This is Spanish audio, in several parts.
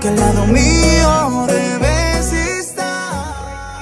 que al lado mío debes estar.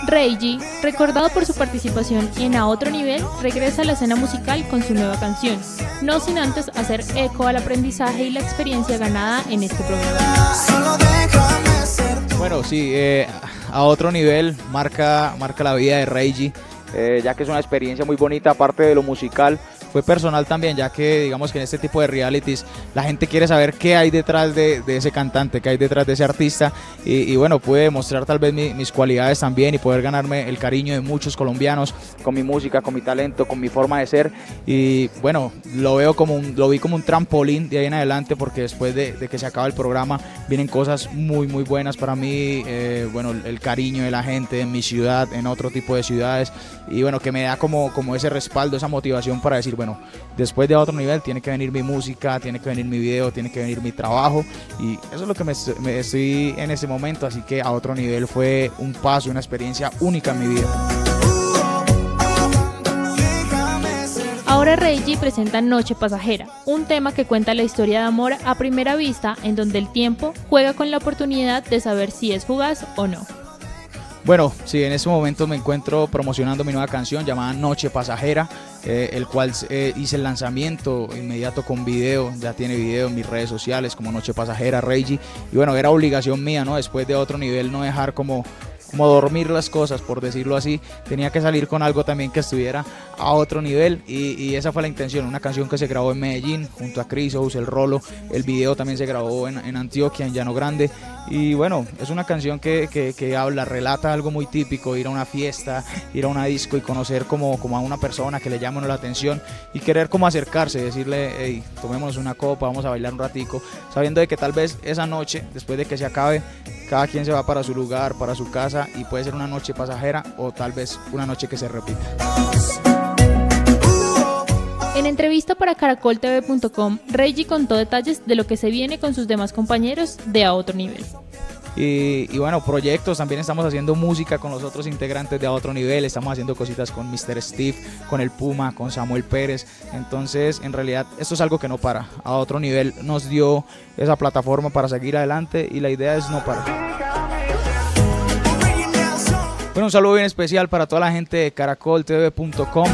Reggie, recordado por su participación en A Otro Nivel, regresa a la escena musical con su nueva canción, no sin antes hacer eco al aprendizaje y la experiencia ganada en este programa. Solo déjame ser tu Bueno, sí, eh, a otro nivel marca, marca la vida de Reggie, eh, ya que es una experiencia muy bonita, aparte de lo musical. Fue personal también, ya que digamos que en este tipo de realities la gente quiere saber qué hay detrás de, de ese cantante, qué hay detrás de ese artista. Y, y bueno, pude demostrar tal vez mi- mis cualidades también y poder ganarme el cariño de muchos colombianos con mi música, con mi talento, con mi forma de ser. Y bueno, lo veo como un, lo vi como un trampolín de ahí en adelante, porque después de, de que se acaba el programa vienen cosas muy, muy buenas para mí. eh, bueno, el, cariño de la gente en mi ciudad, en otro tipo de ciudades. Y bueno, que me da como, como ese respaldo, esa motivación para decir, bueno, después de otro nivel tiene que venir mi música, tiene que venir mi video, tiene que venir mi trabajo. Y eso es lo que me, me estoy en ese momento. Así que a otro nivel fue un paso, una experiencia única en mi vida. Ahora Reggie presenta Noche Pasajera, un tema que cuenta la historia de amor a primera vista en donde el tiempo juega con la oportunidad de saber si es fugaz o no. Bueno, sí, en este momento me encuentro promocionando mi nueva canción llamada Noche Pasajera, eh, el cual eh, hice el lanzamiento inmediato con video, ya tiene video en mis redes sociales como Noche Pasajera, Reggie, y bueno, era obligación mía, ¿no? Después de otro nivel no dejar como como dormir las cosas, por decirlo así, tenía que salir con algo también que estuviera a otro nivel. Y, esa fue la intención, una canción que se grabó en Medellín junto a Chris Ous, el Rolo, el video también se grabó en, en Antioquia, en Llano Grande y bueno, es una canción que, que, habla, relata algo muy típico, ir a una fiesta, ir a una disco y conocer como, como a una persona que le llama la atención y querer como acercarse, decirle, hey, tomémonos una copa, vamos a bailar un ratico, sabiendo de que tal vez esa noche, después de que se acabe, cada quien se va para su lugar, para su casa y puede ser una noche pasajera o tal vez una noche que se repita. En entrevista para caracoltv.com, Reggie contó detalles de lo que se viene con sus demás compañeros de A Otro Nivel. Y, y, bueno, proyectos, también estamos haciendo música con los otros integrantes de a otro nivel, estamos haciendo cositas con Mr. Steve, con el Puma, con Samuel Pérez. Entonces, en realidad, esto es algo que no para. A otro nivel nos dio esa plataforma para seguir adelante y la idea es no parar. Bueno, un saludo bien especial para toda la gente de caracoltv.com.